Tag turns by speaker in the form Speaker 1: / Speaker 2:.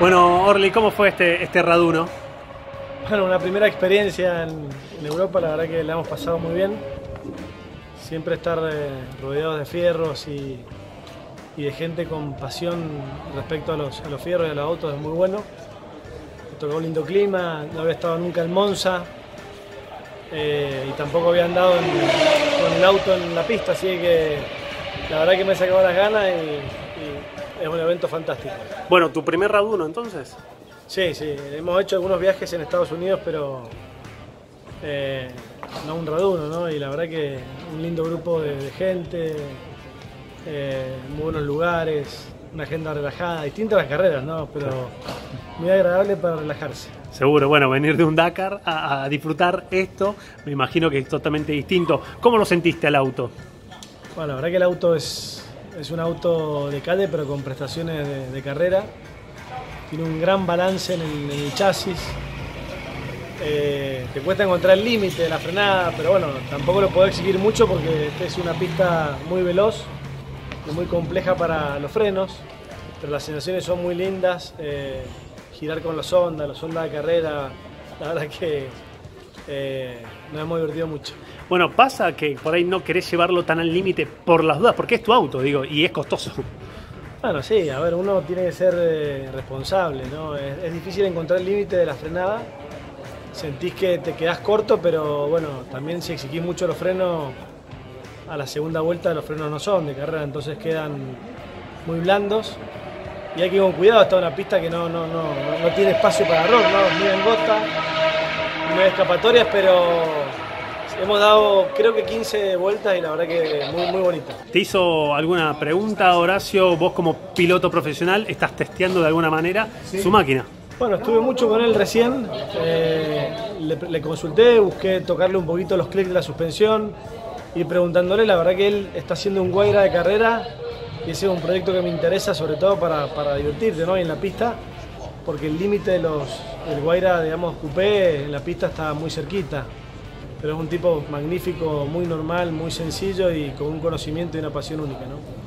Speaker 1: Bueno, Orly, ¿cómo fue este, este Raduno?
Speaker 2: Bueno, una primera experiencia en, Europa, la verdad que la hemos pasado muy bien. Siempre estar eh, rodeados de fierros y, y de gente con pasión respecto a los, a los fierros y a los autos es muy bueno. Me tocó un lindo clima, no había estado nunca en Monza eh, y tampoco había andado con el auto en la pista, así que la verdad que me sacaba las ganas y, y es un evento fantástico.
Speaker 1: Bueno, tu primer Raduno entonces.
Speaker 2: Sí, sí, hemos hecho algunos viajes en Estados Unidos, pero eh, no un raduno, ¿no? Y la verdad que un lindo grupo de, de gente, eh, muy buenos lugares, una agenda relajada, distintas las carreras, ¿no? Pero muy agradable para relajarse.
Speaker 1: Seguro, bueno, venir de un Dakar a, a disfrutar esto, me imagino que es totalmente distinto. ¿Cómo lo sentiste al auto?
Speaker 2: Bueno, la verdad que el auto es, es un auto de calle, pero con prestaciones de, carrera. Tiene un gran balance en el, chasis. Eh, te cuesta encontrar el límite de la frenada, pero bueno, tampoco lo puedo exigir mucho porque esta es una pista muy veloz muy compleja para los frenos. Pero las sensaciones son muy lindas. eh, girar con los Honda, los Honda de carrera, la verdad que eh, nos hemos divertido mucho.
Speaker 1: Bueno, pasa que por ahí no querés llevarlo tan al límite por las dudas, porque es tu auto, digo, y es costoso.
Speaker 2: Bueno, sí, a ver, uno tiene que ser eh, responsable, ¿no? Es, es difícil encontrar el límite de la frenada. Sentís que te quedás corto, pero bueno, también si exigís mucho los frenos, a la segunda vuelta los frenos no son de carrera, entonces quedan muy blandos. Y hay que ir con cuidado, está una pista que no, no, no, no, tiene espacio para error, ¿no? Es muy angota, no hay escapatorias, pero hemos dado creo que 15 vueltas y la verdad que muy, muy bonita.
Speaker 1: ¿Te hizo alguna pregunta, Horacio? Vos como piloto profesional estás testeando de alguna manera su máquina.
Speaker 2: Bueno, estuve mucho con él recién, eh, le, le consulté, busqué tocarle un poquito los clics de la suspensión y preguntándole, la verdad que él está haciendo un Guaira de carrera y ese es un proyecto que me interesa sobre todo para, para divertirte ¿no? y en la pista, porque el límite de los, del Guaira, digamos, coupé en la pista está muy cerquita, pero es un tipo magnífico, muy normal, muy sencillo y con un conocimiento y una pasión única. ¿no?